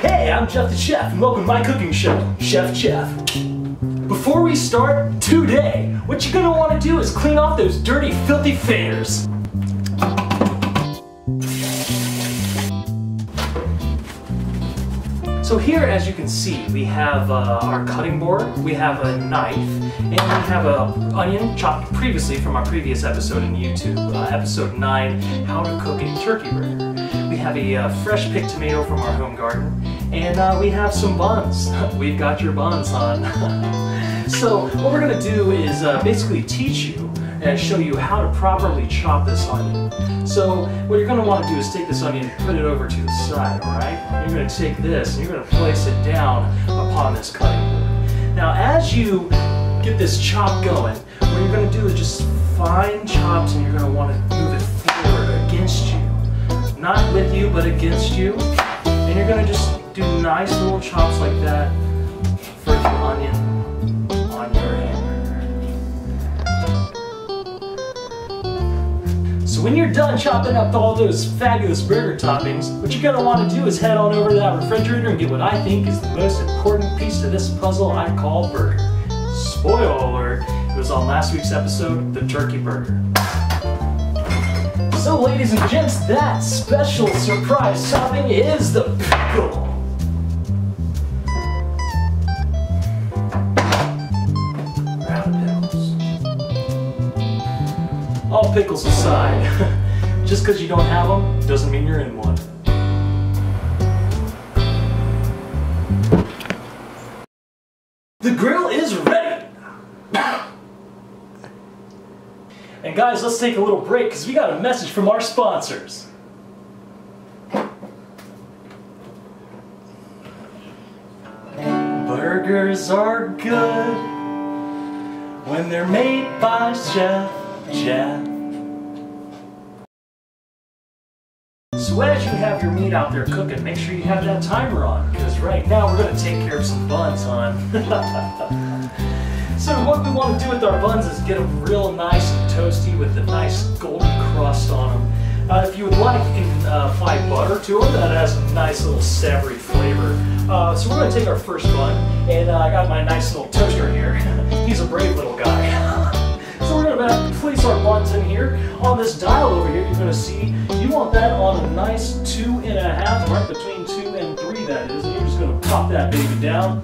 Hey, I'm Jeff the Chef, and welcome to my cooking show, Chef Jeff. Before we start today, what you're gonna wanna do is clean off those dirty, filthy fingers. So here, as you can see, we have uh, our cutting board, we have a knife, and we have an onion chopped previously from our previous episode in YouTube, uh, episode 9, How to Cook a Turkey Burger. Have a uh, fresh picked tomato from our home garden, and uh, we have some buns. We've got your buns on. so what we're going to do is uh, basically teach you and show you how to properly chop this onion. So what you're going to want to do is take this onion and put it over to the side, alright? You're going to take this and you're going to place it down upon this cutting board. Now as you get this chop going, what you're going to do is just fine chops and you're going to want to against you. And you're to just do nice little chops like that for the onion on your hamburger. So when you're done chopping up all those fabulous burger toppings, what you're want to do is head on over to that refrigerator and get what I think is the most important piece to this puzzle I call burger. Spoiler alert, it was on last week's episode, the turkey burger. Ladies and gents, that special surprise topping is the pickle. All pickles aside, just because you don't have them doesn't mean you're in one. The grill is ready! And guys, let's take a little break because we got a message from our sponsors. Burgers are good when they're made by Chef Jeff. So as you have your meat out there cooking, make sure you have that timer on, because right now we're going to take care of some buns, hon. so what we want to do with our buns is get them real nice and toasty with a nice golden crust on them. Uh, if you would like, you can uh, apply butter to them. That has a nice little savory flavor. Uh, so we're going to take our first bun, and uh, I got my nice little toaster here. He's a brave little guy. so we're going to place our buns in here. On this dial over here, you're going to see you want that on a nice two and a half, right between two and three that is. And you're just going to pop that baby down.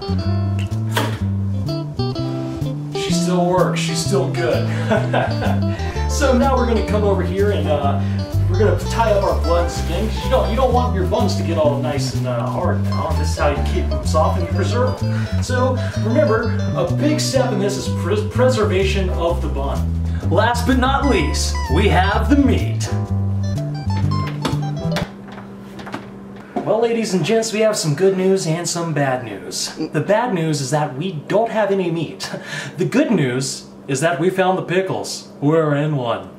She still works. She's still good. so now we're going to come over here and uh, we're going to tie up our buns again you don't, you don't want your buns to get all nice and uh, hard now. This is how you keep them soft and you preserve them. So remember, a big step in this is pres preservation of the bun. Last but not least, we have the meat. Ladies and gents, we have some good news and some bad news. The bad news is that we don't have any meat. The good news is that we found the pickles. We're in one.